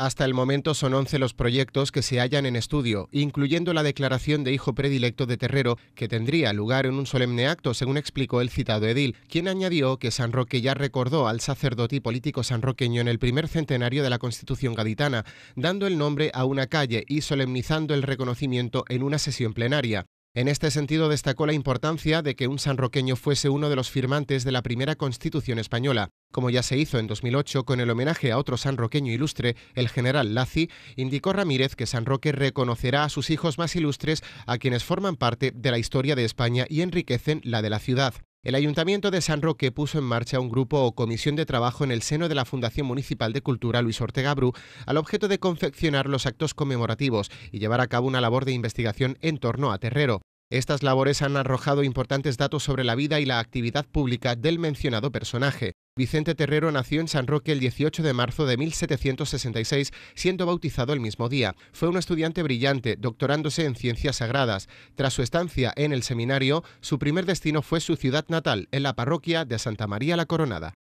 Hasta el momento son 11 los proyectos que se hallan en estudio, incluyendo la declaración de hijo predilecto de Terrero, que tendría lugar en un solemne acto, según explicó el citado edil, quien añadió que San Roque ya recordó al sacerdote y político sanroqueño en el primer centenario de la Constitución gaditana, dando el nombre a una calle y solemnizando el reconocimiento en una sesión plenaria. En este sentido, destacó la importancia de que un sanroqueño fuese uno de los firmantes de la primera Constitución española. Como ya se hizo en 2008 con el homenaje a otro sanroqueño ilustre, el general Lazi, indicó Ramírez que San Roque reconocerá a sus hijos más ilustres a quienes forman parte de la historia de España y enriquecen la de la ciudad. El Ayuntamiento de San Roque puso en marcha un grupo o comisión de trabajo en el seno de la Fundación Municipal de Cultura Luis Ortega Bru al objeto de confeccionar los actos conmemorativos y llevar a cabo una labor de investigación en torno a Terrero. Estas labores han arrojado importantes datos sobre la vida y la actividad pública del mencionado personaje. Vicente Terrero nació en San Roque el 18 de marzo de 1766, siendo bautizado el mismo día. Fue un estudiante brillante, doctorándose en ciencias sagradas. Tras su estancia en el seminario, su primer destino fue su ciudad natal, en la parroquia de Santa María la Coronada.